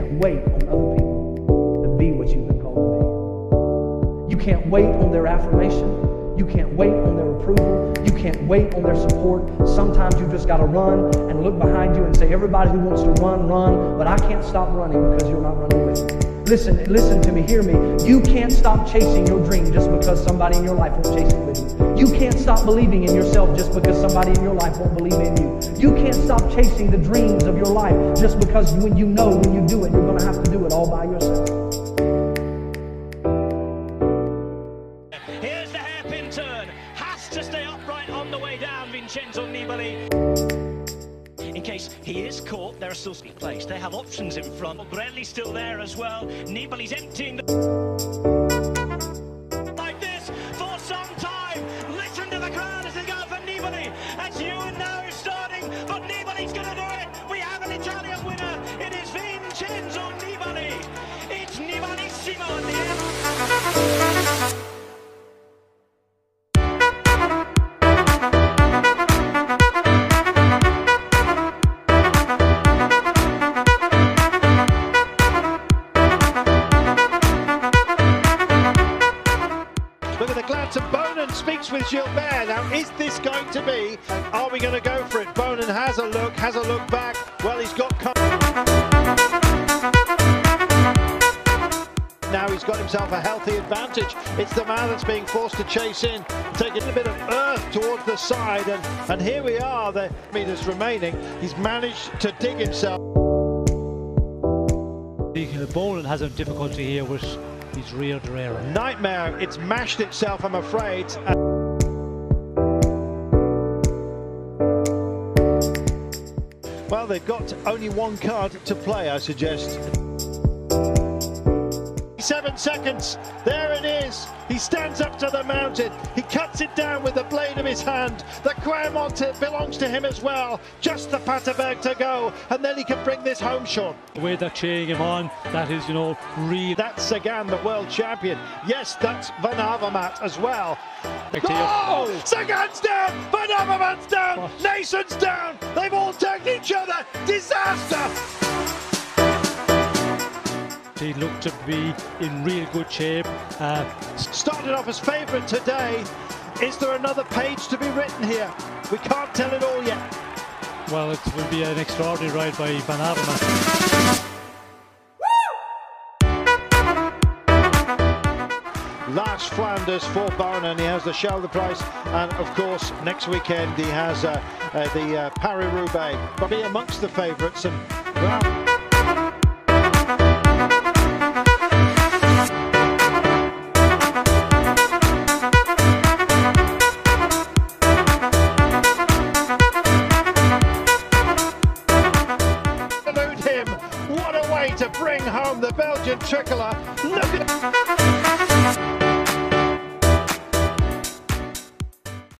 can't wait on other people to be what you've been called to be. You can't wait on their affirmation. You can't wait on their approval. You can't wait on their support. Sometimes you just got to run and look behind you and say, everybody who wants to run, run, but I can't stop running because you're not running with me. Listen, listen to me, hear me. You can't stop chasing your dream just because somebody in your life won't chase it with you. You can't stop believing in yourself just because somebody in your life won't believe in you. You can't stop chasing the dreams of your life just because when you know when you do it, you're going to have to do it all by yourself. Here's the hairpin turn. Has to stay upright on the way down, Vincenzo Nibali. In case he is caught, there are still place. They have options in front. Brelli's still there as well. Nibali's emptying the... Like this for some time. Listen to the crowd as they go for Nibali. As you know starting, but Nibali's going to do it. We have an Italian winner. It is Vincenzo Nibali. It's Nibalissimo speaks with Gilbert. Now, is this going to be? Are we going to go for it? Boonen has a look, has a look back. Well, he's got. Now he's got himself a healthy advantage. It's the man that's being forced to chase in, taking a little bit of earth towards the side, and, and here we are, the meters remaining. He's managed to dig himself. Boonen has a difficulty here with his rear derailleur. Nightmare, it's mashed itself, I'm afraid. Well, they've got only one card to play, I suggest. Seven seconds. There it is. He stands up to the mountain. He cuts it his hand. The Crown belongs to him as well. Just the Paterberg to go, and then he can bring this home, Sean. The way they're cheering him on, that is, you know, real. That's Sagan, the world champion. Yes, that's Van Avermaet as well. Oh! Sagan's down! Van Avermaet's down! Naesen's down! They've all tagged each other! Disaster! He looked to be in real good shape. Uh, Started off as favourite today. Is there another page to be written here? We can't tell it all yet. Well, it will be an extraordinary ride by Van Avermaet. Last Flanders for Boonen. He has the Shoulder Price, and of course, next weekend he has uh, uh, the uh, Paris Roubaix. But be amongst the favourites and. Well, the Belgian at